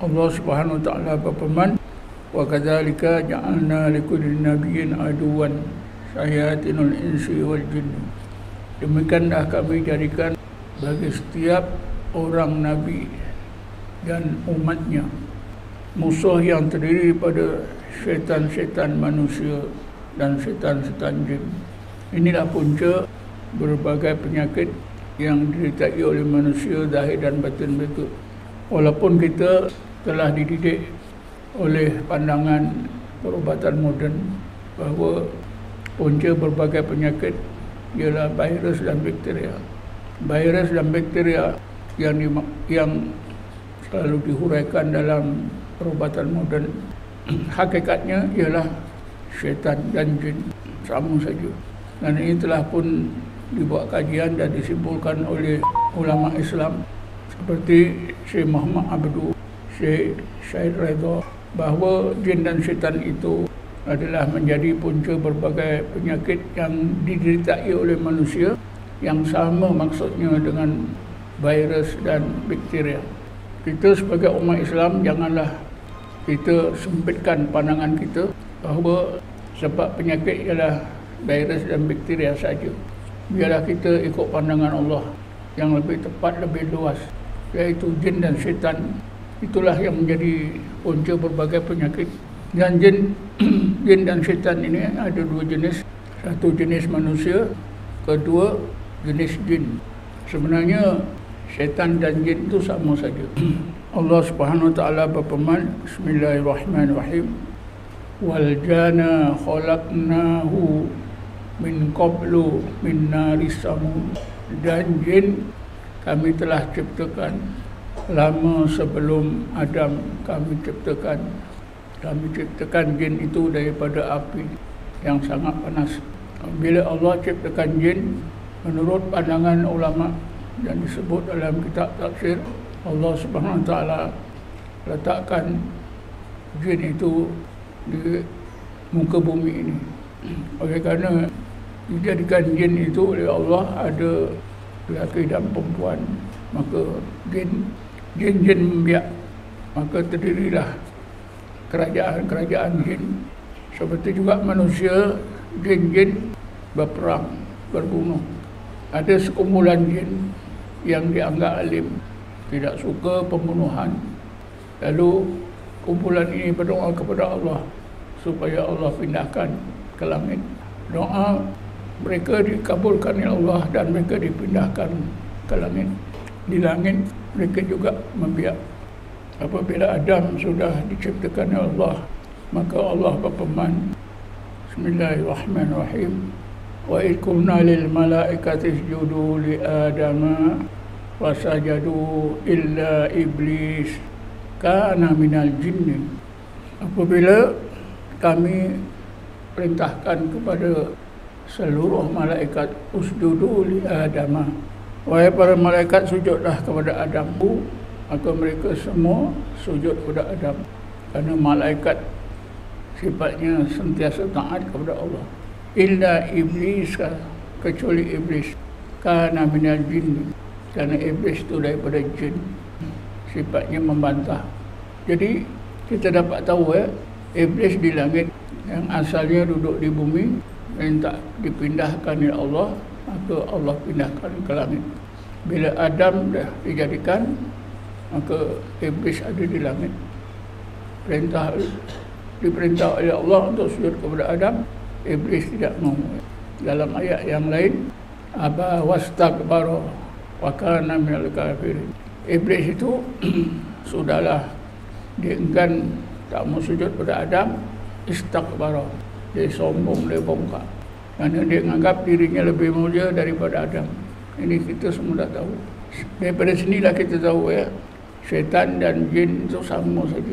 Allah Subhanahu wa taala berfirman wa kadzalika ja'alna likulli nabiyyin aduwan syayatinul insi wal jinn demikianlah kami jadikan bagi setiap orang nabi dan umatnya musuh yang terdiri pada syaitan-syaitan manusia dan syaitan-syaitan jin. Inilah punca berbagai penyakit yang diderita oleh manusia zahir dan batin mereka walaupun kita telah dididik oleh pandangan perubatan moden bahawa punca berbagai penyakit ialah virus dan bakteria. Virus dan bakteria yang di, yang selalu dihuraikan dalam perubatan moden hakikatnya ialah syaitan dan jin sama saja. Dan ini telah pun dibuat kajian dan disimpulkan oleh ulama Islam seperti Syekh Muhammad Abdul Syekh Syed Redha bahawa jin dan syaitan itu adalah menjadi punca berbagai penyakit yang dideritai oleh manusia yang sama maksudnya dengan virus dan bakteria. Kita sebagai umat Islam janganlah kita sempitkan pandangan kita bahawa sebab penyakit ialah virus dan bakteria saja. Biarlah kita ikut pandangan Allah yang lebih tepat, lebih luas iaitu jin dan syaitan itulah yang menjadi punca berbagai penyakit. Dan jin jin dan syaitan ini ada dua jenis. Satu jenis manusia kedua jenis jin. Sebenarnya syaitan dan jin itu sama saja. Allah Subhanahu wa taala berfirman bismillahirrahmanirrahim. Wal jana khalaqnahu min qablu min naris samum dan jin kami telah ciptakan lama sebelum Adam kami ciptakan kami ciptakan jin itu daripada api yang sangat panas. Bila Allah ciptakan jin menurut pandangan ulama yang disebut dalam kitab tafsir Allah Subhanahu taala letakkan jin itu di muka bumi ini. Oleh kerana dijadikan jin itu oleh Allah ada lelaki dan perempuan maka jin jin-jin membiak maka terdirilah kerajaan-kerajaan jin. Seperti juga manusia jin-jin berperang berbunuh. Ada sekumpulan jin yang dianggap alim tidak suka pembunuhan. Lalu kumpulan ini berdoa kepada Allah supaya Allah pindahkan ke langit. Doa mereka dikabulkan oleh Allah dan mereka dipindahkan ke langit. Di langit mereka juga membiak apabila Adam sudah diciptakan oleh Allah maka Allah berfirman Bismillahirrahmanirrahim. Wa ikulna lil malaikati isjudu li adama wa sajadu illa iblis kana minal jinni. Apabila kami perintahkan kepada seluruh malaikat usjudu li adama Wahai para malaikat sujudlah kepada Adam. Maka mereka semua sujud kepada Adam. Kerana malaikat sifatnya sentiasa taat kepada Allah. Illa iblis kecuali iblis. Karena minal jin. Kerana iblis itu daripada jin. Sifatnya membantah. Jadi kita dapat tahu ya Iblis di langit yang asalnya duduk di bumi Minta dipindahkan oleh Allah maka Allah pindahkan ke langit. Bila Adam dah dijadikan, maka Iblis ada di langit. Perintah diperintah oleh Allah untuk sujud kepada Adam, Iblis tidak mau. Dalam ayat yang lain, aba wastakbara wa kana minal kafirin. Iblis itu sudahlah dienggan tak mau sujud kepada Adam, istakbara. Dia sombong, dia bongkar. Kerana dia menganggap dirinya lebih mulia daripada Adam. Ini kita semua dah tahu. Daripada sinilah kita tahu ya. Syaitan dan jin itu sama saja.